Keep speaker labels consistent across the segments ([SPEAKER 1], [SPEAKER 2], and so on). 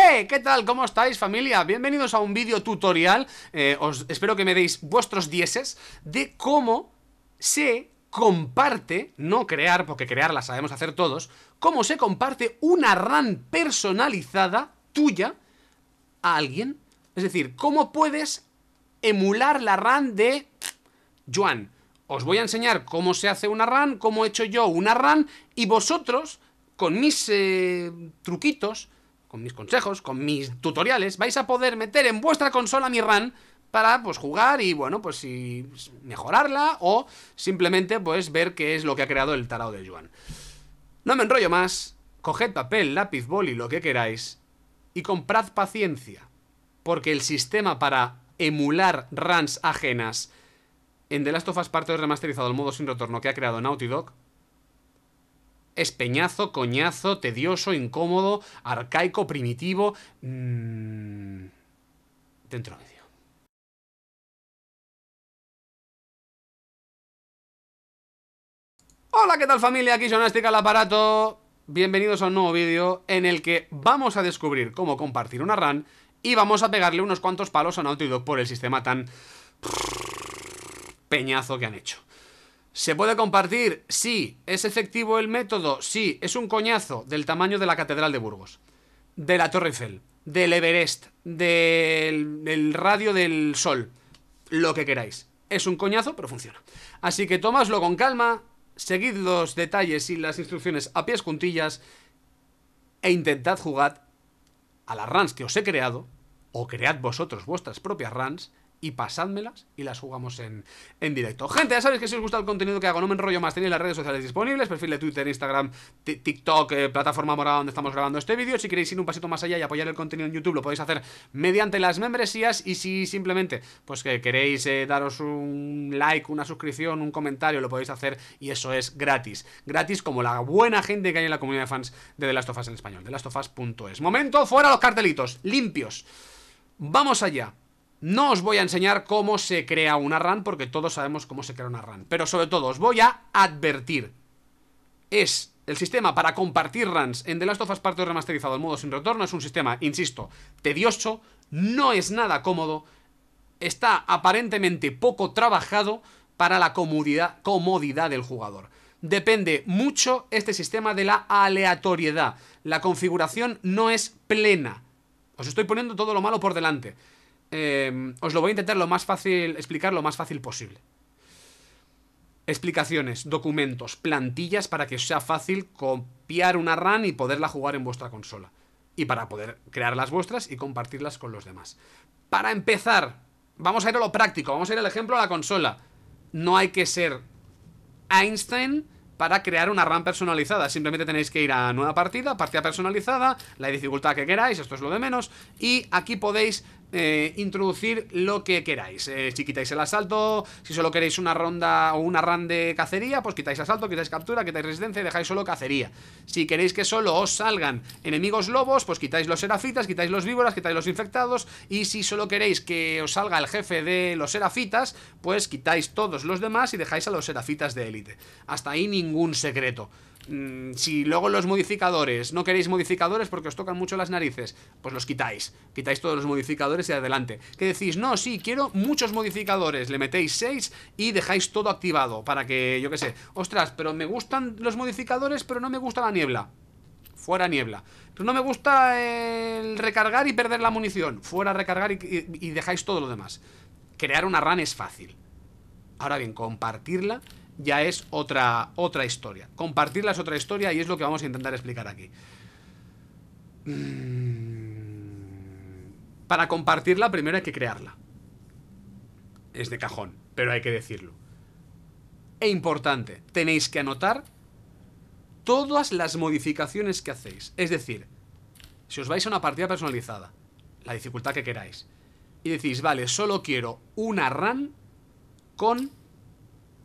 [SPEAKER 1] ¡Eh! ¿Qué tal? ¿Cómo estáis familia? Bienvenidos a un vídeo tutorial, eh, os espero que me deis vuestros dieces, de cómo se comparte, no crear, porque crear la sabemos hacer todos, cómo se comparte una RAN personalizada tuya a alguien. Es decir, cómo puedes emular la RAN de Joan. Os voy a enseñar cómo se hace una RAN, cómo he hecho yo una RAN, y vosotros, con mis eh, truquitos, con mis consejos, con mis tutoriales, vais a poder meter en vuestra consola mi RAN para pues jugar y bueno, pues si mejorarla o simplemente pues ver qué es lo que ha creado el tarao de Joan. No me enrollo más, coged papel, lápiz, boli, lo que queráis y comprad paciencia, porque el sistema para emular runs ajenas en The Last of Us Parte remasterizado el modo sin retorno que ha creado Naughty Dog es peñazo, coñazo, tedioso, incómodo, arcaico, primitivo. Mmm... Dentro vídeo. Hola, ¿qué tal familia? Aquí Sonastic al aparato. Bienvenidos a un nuevo vídeo en el que vamos a descubrir cómo compartir una RAN y vamos a pegarle unos cuantos palos a Naughty Dog por el sistema tan peñazo que han hecho. ¿Se puede compartir? Sí. ¿Es efectivo el método? Sí. Es un coñazo del tamaño de la Catedral de Burgos, de la Torre Eiffel, del Everest, del, radio del Sol, lo que queráis. Es un coñazo, pero funciona. Así que tomadlo con calma, seguid los detalles y las instrucciones a pies juntillas e intentad jugar a las runs que os he creado, o cread vosotros vuestras propias runs, y pasádmelas y las jugamos en, directo. Gente, ya sabéis que si os gusta el contenido que hago, no me enrollo más, tenéis las redes sociales disponibles, perfil de Twitter, Instagram, TikTok, eh, plataforma morada donde estamos grabando este vídeo. Si queréis ir un pasito más allá y apoyar el contenido en YouTube, lo podéis hacer mediante las membresías y si simplemente pues que queréis eh, daros un like, una suscripción, un comentario, lo podéis hacer y eso es gratis. Gratis como la buena gente que hay en la comunidad de fans de The Last of Us en español, thelastofus.es. Momento, fuera los cartelitos, limpios. Vamos allá. No os voy a enseñar cómo se crea una RAN, porque todos sabemos cómo se crea una RAN. Pero sobre todo, os voy a advertir. Es el sistema para compartir RANs en The Last of Us Part remasterizado en modo sin retorno. Es un sistema, insisto, tedioso, no es nada cómodo, está aparentemente poco trabajado para la comodidad, comodidad del jugador. Depende mucho este sistema de la aleatoriedad. La configuración no es plena. Os estoy poniendo todo lo malo por delante. Em, os lo voy a intentar lo más fácil, explicar lo más fácil posible. Explicaciones, documentos, plantillas para que os sea fácil copiar una RAN y poderla jugar en vuestra consola. Y para poder crear las vuestras y compartirlas con los demás. Para empezar, vamos a ir a lo práctico, vamos a ir al ejemplo a la consola. No hay que ser Einstein para crear una RAM personalizada. Simplemente tenéis que ir a nueva partida, partida personalizada, la dificultad que queráis, esto es lo de menos. Y aquí podéis eh, introducir lo que queráis. Eh, si quitáis el asalto, si solo queréis una ronda o una run de cacería, pues quitáis asalto, quitáis captura, quitáis resistencia y dejáis solo cacería. Si queréis que solo os salgan enemigos lobos, pues quitáis los serafitas, quitáis los víboras, quitáis los infectados. Y si solo queréis que os salga el jefe de los serafitas, pues quitáis todos los demás y dejáis a los serafitas de élite. Hasta ahí ningún secreto. Mm, si luego los modificadores, no queréis modificadores porque os tocan mucho las narices, pues los quitáis. Quitáis todos los modificadores y adelante. Que decís, no, sí, quiero muchos modificadores. Le metéis 6 y dejáis todo activado para que, yo qué sé, ostras, pero me gustan los modificadores, pero no me gusta la niebla. Fuera niebla. Pero no me gusta el recargar y perder la munición. Fuera recargar y, dejáis todo lo demás. Crear una run es fácil. Ahora bien, compartirla ya es otra, otra historia. Compartirla es otra historia y es lo que vamos a intentar explicar aquí. Mm. Para compartirla primero hay que crearla. Es de cajón, pero hay que decirlo. E importante, tenéis que anotar todas las modificaciones que hacéis. Es decir, si os vais a una partida personalizada, la dificultad que queráis, y decís, vale, solo quiero una run con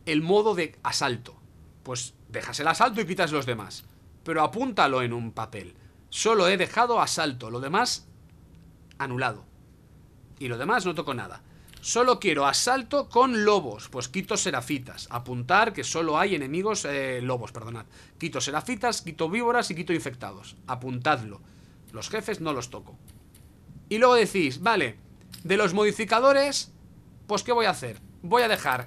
[SPEAKER 1] el modo de asalto. Pues dejas el asalto y quitas los demás. Pero apúntalo en un papel. Solo he dejado asalto, lo demás anulado. Y lo demás no toco nada. Solo quiero asalto con lobos, pues quito serafitas. Apuntar que solo hay enemigos eh, lobos, perdonad. Quito serafitas, quito víboras y quito infectados. Apuntadlo. Los jefes no los toco. Y luego decís, vale, de los modificadores, pues ¿qué voy a hacer? Voy a dejar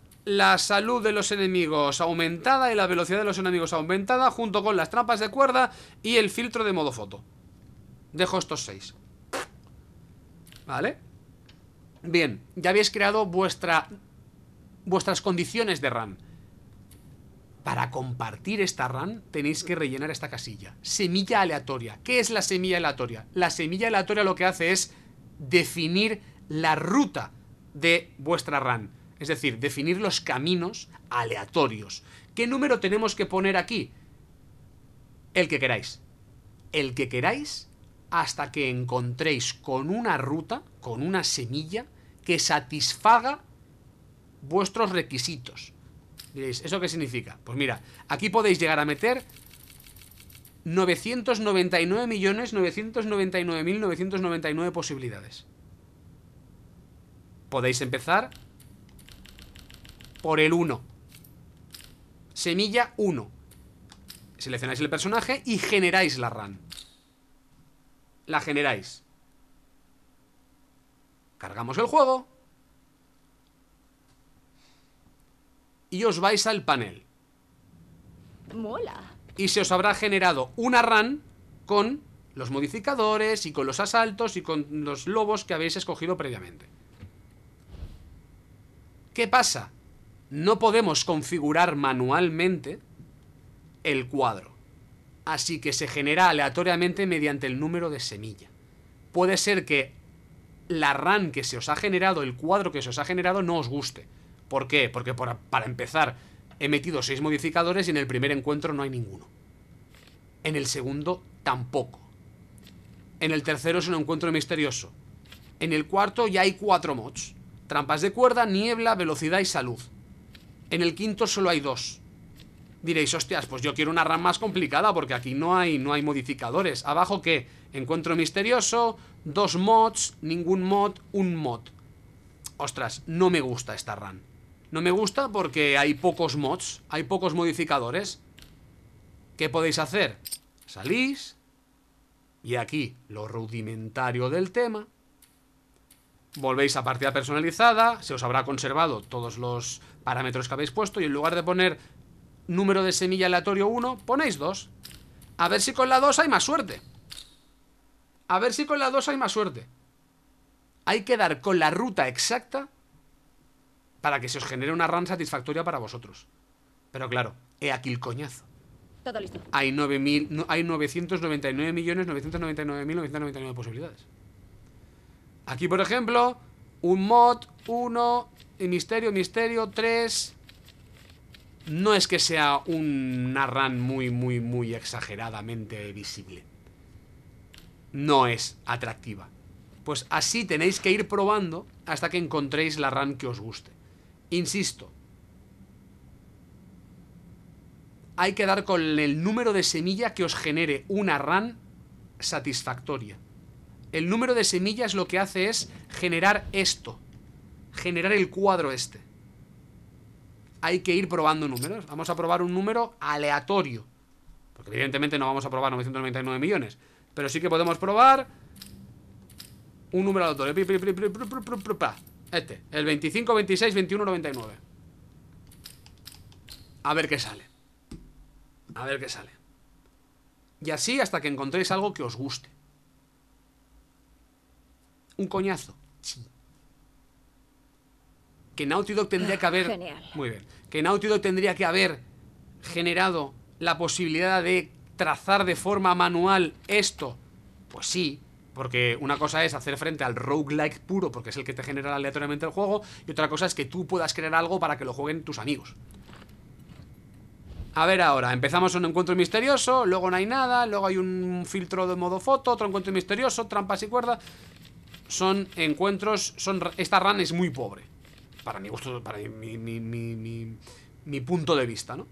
[SPEAKER 1] la salud de los enemigos aumentada y la velocidad de los enemigos aumentada junto con las trampas de cuerda y el filtro de modo foto. Dejo estos seis. ¿Vale? Bien, ya habéis creado vuestra, vuestras condiciones de RAM. Para compartir esta RAM tenéis que rellenar esta casilla. Semilla aleatoria. ¿Qué es la semilla aleatoria? La semilla aleatoria lo que hace es definir la ruta de vuestra RAM. Es decir, definir los caminos aleatorios. ¿Qué número tenemos que poner aquí? El que queráis. El que queráis hasta que encontréis con una ruta, con una semilla, que satisfaga vuestros requisitos. Diréis, ¿eso qué significa? Pues mira, aquí podéis llegar a meter 999.999.999 posibilidades. Podéis empezar por el 1. Semilla 1. Seleccionáis el personaje y generáis la run la generáis. Cargamos el juego. Y os vais al panel.
[SPEAKER 2] Mola.
[SPEAKER 1] Y se os habrá generado una run con los modificadores y con los asaltos y con los lobos que habéis escogido previamente. ¿Qué pasa? No podemos configurar manualmente el cuadro así que se genera aleatoriamente mediante el número de semilla. Puede ser que la RAN que se os ha generado, el cuadro que se os ha generado, no os guste. ¿Por qué? Porque para empezar, he metido seis modificadores y en el primer encuentro no hay ninguno. En el segundo, tampoco. En el tercero es un encuentro misterioso. En el cuarto ya hay cuatro mods. Trampas de cuerda, niebla, velocidad y salud. En el quinto solo hay dos. Diréis, hostias, pues yo quiero una RAM más complicada porque aquí no hay, no hay modificadores. Abajo, ¿qué? Encuentro misterioso, dos mods, ningún mod, un mod. Ostras, no me gusta esta RAM. No me gusta porque hay pocos mods, hay pocos modificadores. ¿Qué podéis hacer? Salís, y aquí lo rudimentario del tema. Volvéis a partida personalizada, se os habrá conservado todos los parámetros que habéis puesto y en lugar de poner número de semilla aleatorio 1, ponéis 2. A ver si con la 2 hay más suerte. A ver si con la 2 hay más suerte. Hay que dar con la ruta exacta para que se os genere una run satisfactoria para vosotros. Pero claro, he aquí el coñazo.
[SPEAKER 2] Todo listo.
[SPEAKER 1] Hay, 9, no, hay 999.999.999 posibilidades. Aquí, por ejemplo, un mod, 1, misterio, misterio, 3, no es que sea una run muy, muy, muy exageradamente visible. No es atractiva. Pues así tenéis que ir probando hasta que encontréis la run que os guste. Insisto, hay que dar con el número de semilla que os genere una run satisfactoria. El número de semillas lo que hace es generar esto, generar el cuadro este hay que ir probando números. Vamos a probar un número aleatorio. Porque evidentemente no vamos a probar 999 millones. Pero sí que podemos probar un número aleatorio. Este, el 25, 26, 21, 99. A ver qué sale. A ver qué sale. Y así hasta que encontréis algo que os guste. Un coñazo. Que Naughty Dog tendría que haber... Muy bien. Que Naughty Dog tendría que haber generado la posibilidad de trazar de forma manual esto. Pues sí, porque una cosa es hacer frente al roguelike puro, porque es el que te genera aleatoriamente el juego, y otra cosa es que tú puedas crear algo para que lo jueguen tus amigos. A ver ahora, empezamos un encuentro misterioso, luego no hay nada, luego hay un filtro de modo foto, otro encuentro misterioso, trampas y cuerdas. son encuentros, son esta run es muy pobre. Para mi gusto, para mi, mi, mi, mi, punto de vista, ¿no?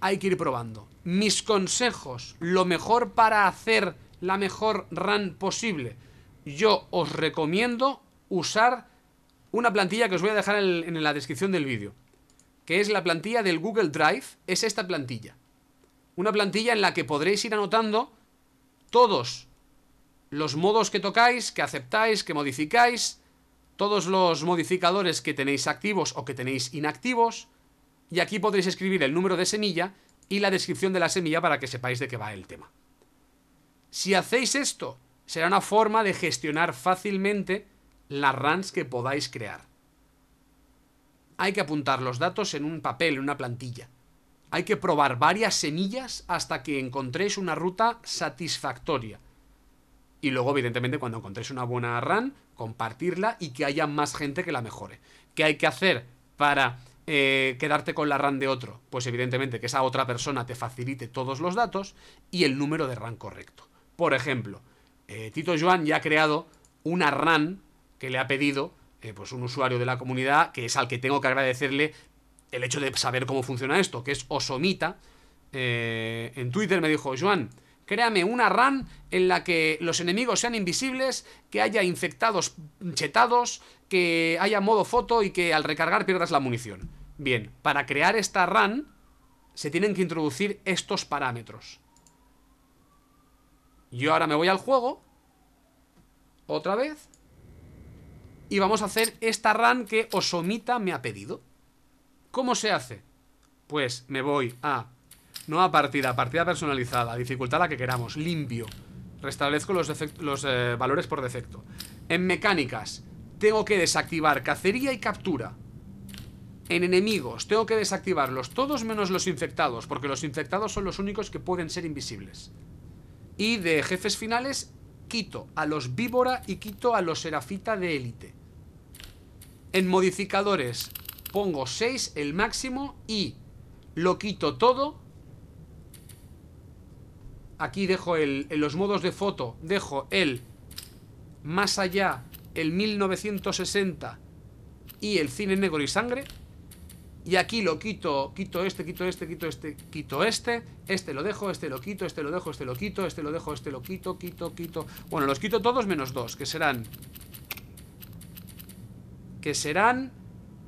[SPEAKER 1] Hay que ir probando. Mis consejos, lo mejor para hacer la mejor run posible. Yo os recomiendo usar una plantilla que os voy a dejar en, en la descripción del vídeo. Que es la plantilla del Google Drive. Es esta plantilla. Una plantilla en la que podréis ir anotando todos los modos que tocáis, que aceptáis, que modificáis, todos los modificadores que tenéis activos o que tenéis inactivos, y aquí podréis escribir el número de semilla y la descripción de la semilla para que sepáis de qué va el tema. Si hacéis esto, será una forma de gestionar fácilmente las runs que podáis crear. Hay que apuntar los datos en un papel, en una plantilla. Hay que probar varias semillas hasta que encontréis una ruta satisfactoria. Y luego, evidentemente, cuando encontréis una buena run, compartirla y que haya más gente que la mejore. ¿Qué hay que hacer para eh, quedarte con la run de otro? Pues evidentemente que esa otra persona te facilite todos los datos y el número de run correcto. Por ejemplo, eh, Tito Joan ya ha creado una run que le ha pedido eh, pues un usuario de la comunidad, que es al que tengo que agradecerle el hecho de saber cómo funciona esto, que es Osomita. en Twitter me dijo, Joan, Créame una run en la que los enemigos sean invisibles, que haya infectados chetados, que haya modo foto y que al recargar pierdas la munición. Bien, para crear esta run se tienen que introducir estos parámetros. Yo ahora me voy al juego, otra vez, y vamos a hacer esta run que Osomita me ha pedido. ¿Cómo se hace? Pues me voy a Nueva partida, partida personalizada, dificultad la que queramos, limpio. Restablezco los, los eh, valores por defecto. En mecánicas, tengo que desactivar cacería y captura. En enemigos, tengo que desactivarlos todos menos los infectados, porque los infectados son los únicos que pueden ser invisibles. Y de jefes finales, quito a los víbora y quito a los serafita de élite. En modificadores, pongo 6, el máximo, y lo quito todo Aquí dejo el, en los modos de foto, dejo el más allá, el 1960 y el cine negro y sangre. Y aquí lo quito, quito este, quito este, quito este, quito este, este lo dejo, este lo quito, este lo dejo, este lo quito, este lo dejo, este lo quito, quito, quito. Bueno, los quito todos menos dos, que serán... Que serán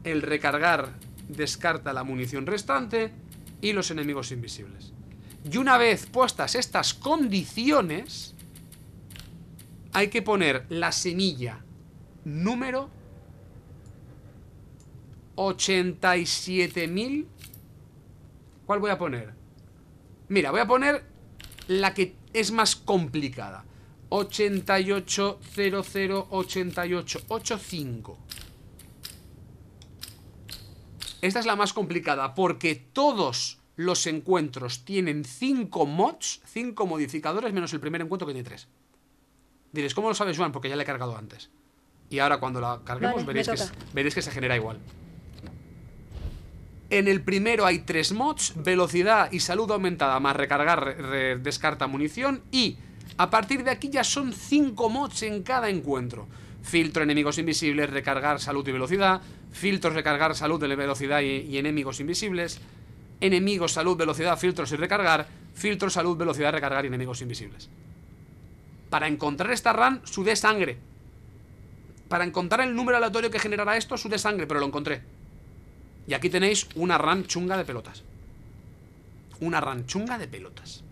[SPEAKER 1] el recargar descarta la munición restante y los enemigos invisibles. Y una vez puestas estas condiciones, hay que poner la semilla número 87.000. ¿Cuál voy a poner? Mira, voy a poner la que es más complicada. 88008885. Esta es la más complicada porque todos los encuentros tienen 5 mods, 5 modificadores, menos el primer encuentro que tiene 3. Diréis, ¿cómo lo sabes, Juan? Porque ya le he cargado antes. Y ahora cuando la carguemos veréis, que veréis que se genera igual. En el primero hay 3 mods, velocidad y salud aumentada, más recargar, descarta munición. Y a partir de aquí ya son 5 mods en cada encuentro. Filtro enemigos invisibles, recargar salud y velocidad. Filtros recargar salud, velocidad y enemigos invisibles enemigos, salud, velocidad, filtros y recargar, filtros, salud, velocidad, recargar y enemigos invisibles. Para encontrar esta run, sudé sangre. Para encontrar el número aleatorio que generará esto, sudé sangre, pero lo encontré. Y aquí tenéis una run chunga de pelotas. Una run chunga de pelotas.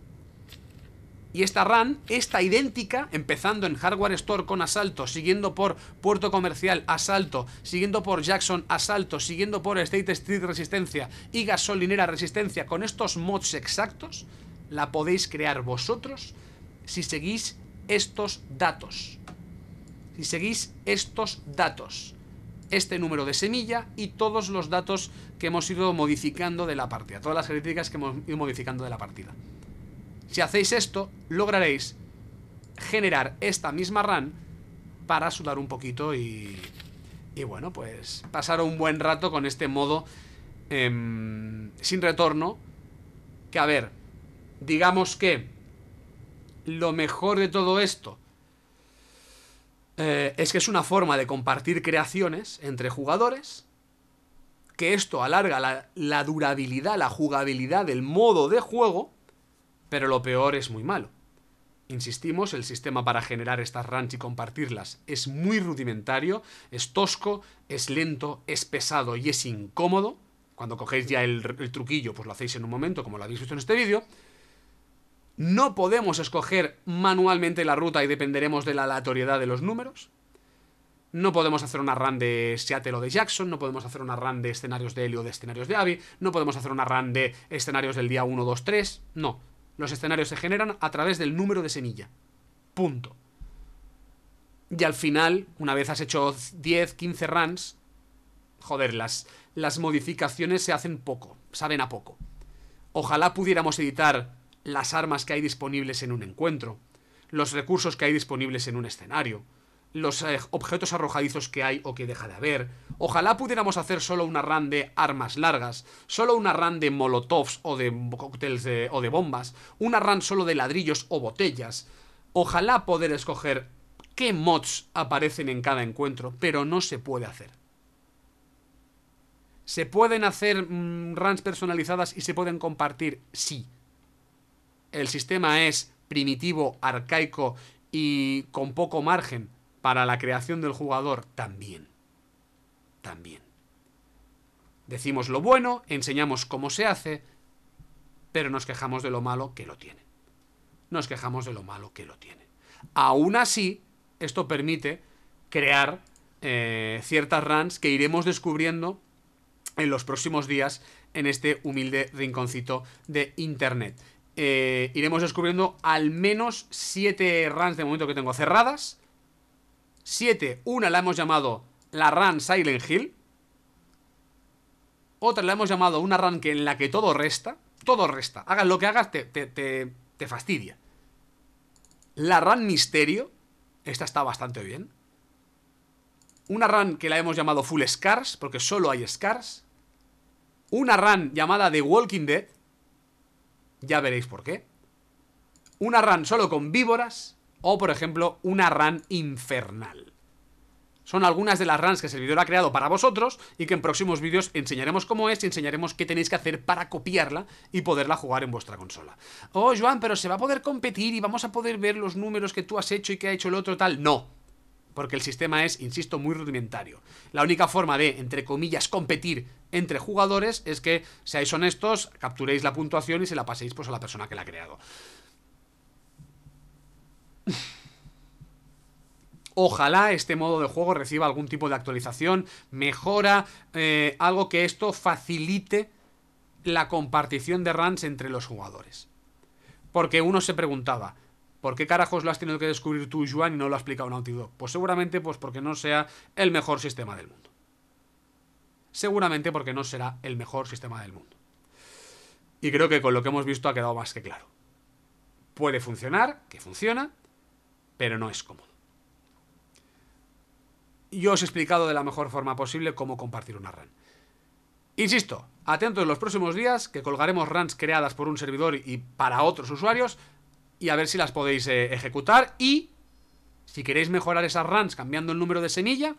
[SPEAKER 1] Y esta run, esta idéntica, empezando en Hardware Store con asalto, siguiendo por Puerto Comercial, asalto, siguiendo por Jackson, asalto, siguiendo por State Street Resistencia y Gasolinera Resistencia, con estos mods exactos, la podéis crear vosotros si seguís estos datos. Si seguís estos datos. Este número de semilla y todos los datos que hemos ido modificando de la partida. Todas las características que hemos ido modificando de la partida. Si hacéis esto, lograréis generar esta misma run para sudar un poquito y, y bueno, pues pasar un buen rato con este modo em, sin retorno. Que a ver, digamos que lo mejor de todo esto es que es una forma de compartir creaciones entre jugadores, que esto alarga la, la durabilidad, la jugabilidad del modo de juego, pero lo peor es muy malo. Insistimos, el sistema para generar estas runs y compartirlas es muy rudimentario, es tosco, es lento, es pesado y es incómodo. Cuando cogéis ya el, truquillo, pues lo hacéis en un momento, como lo habéis visto en este vídeo. No podemos escoger manualmente la ruta y dependeremos de la aleatoriedad de los números. No podemos hacer una run de Seattle o de Jackson, no podemos hacer una run de escenarios de Helio o de escenarios de Abby, no podemos hacer una run de escenarios del día 1, 2, 3, no. Los escenarios se generan a través del número de semilla. Punto. Y al final, una vez has hecho 10, 15 runs, joder, las, las modificaciones se hacen poco, saben a poco. Ojalá pudiéramos editar las armas que hay disponibles en un encuentro, los recursos que hay disponibles en un escenario, los eh, objetos arrojadizos que hay o que deja de haber. Ojalá pudiéramos hacer solo una run de armas largas, solo una run de molotovs o de cócteles o de bombas, una run solo de ladrillos o botellas. Ojalá poder escoger qué mods aparecen en cada encuentro, pero no se puede hacer. ¿Se pueden hacer mmm, runs personalizadas y se pueden compartir? Sí. El sistema es primitivo, arcaico y con poco margen para la creación del jugador también. También. Decimos lo bueno, enseñamos cómo se hace, pero nos quejamos de lo malo que lo tiene. Nos quejamos de lo malo que lo tiene. Aún así, esto permite crear eh, ciertas runs que iremos descubriendo en los próximos días en este humilde rinconcito de internet. Eh, iremos descubriendo al menos 7 runs de momento que tengo cerradas 7, una la hemos llamado la run Silent Hill. Otra la hemos llamado una run en la que todo resta. Todo resta. Hagas lo que hagas, te, te, te, te fastidia. La run Misterio. Esta está bastante bien. Una run que la hemos llamado Full Scars, porque solo hay Scars. Una run llamada The Walking Dead. Ya veréis por qué. Una run solo con víboras. O, por ejemplo, una run infernal. Son algunas de las runs que el servidor ha creado para vosotros y que en próximos vídeos enseñaremos cómo es y enseñaremos qué tenéis que hacer para copiarla y poderla jugar en vuestra consola. Oh, Joan, pero se va a poder competir y vamos a poder ver los números que tú has hecho y que ha hecho el otro tal. No, porque el sistema es, insisto, muy rudimentario. La única forma de, entre comillas, competir entre jugadores es que seáis honestos, capturéis la puntuación y se la paséis pues, a la persona que la ha creado. Ojalá este modo de juego reciba algún tipo de actualización, mejora, eh, algo que esto facilite la compartición de runs entre los jugadores. Porque uno se preguntaba, ¿por qué carajos lo has tenido que descubrir tú, Juan, y no lo ha explicado Naughty Dog? Pues seguramente pues porque no sea el mejor sistema del mundo. Seguramente porque no será el mejor sistema del mundo. Y creo que con lo que hemos visto ha quedado más que claro. Puede funcionar, que funciona, pero no es cómodo. Yo os he explicado de la mejor forma posible cómo compartir una run. Insisto, atentos en los próximos días que colgaremos runs creadas por un servidor y para otros usuarios y a ver si las podéis eh, ejecutar y si queréis mejorar esas runs cambiando el número de semilla,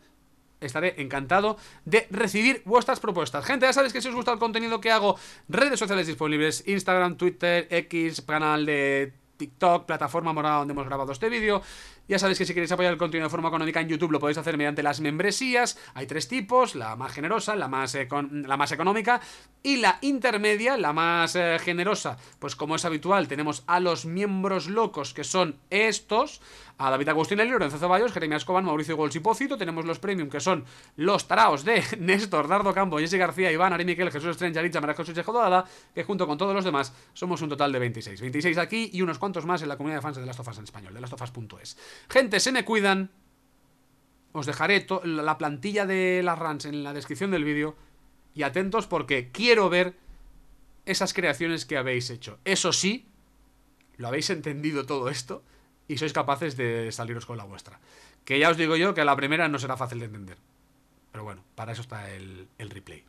[SPEAKER 1] estaré encantado de recibir vuestras propuestas. Gente, ya sabéis que si os gusta el contenido que hago, redes sociales disponibles, Instagram, Twitter, X, canal de TikTok, plataforma morada donde hemos grabado este vídeo. Ya sabéis que si queréis apoyar el contenido de forma económica en YouTube lo podéis hacer mediante las membresías. Hay tres tipos, la más generosa, la más, la más económica y la intermedia, la más eh, generosa. Pues como es habitual, tenemos a los miembros locos que son estos a David Agustín Eli, Lorenzo Ceballos, Jeremia Escobar, Mauricio Golsipócito. Tenemos los premium, que son los taraos de Néstor, Dardo Campo, Jesse García, Iván, Ari Miquel, Jesús Estrencha, Licha, María Jesús Dorada, que junto con todos los demás somos un total de 26. 26 aquí y unos cuantos más en la comunidad de fans de Last of Us en español, de lastofus.es. Gente, se me cuidan. Os dejaré la plantilla de las runs en la descripción del vídeo. Y atentos porque quiero ver esas creaciones que habéis hecho. Eso sí, lo habéis entendido todo esto y sois capaces de saliros con la vuestra. Que ya os digo yo que a la primera no será fácil de entender. Pero bueno, para eso está el, el replay.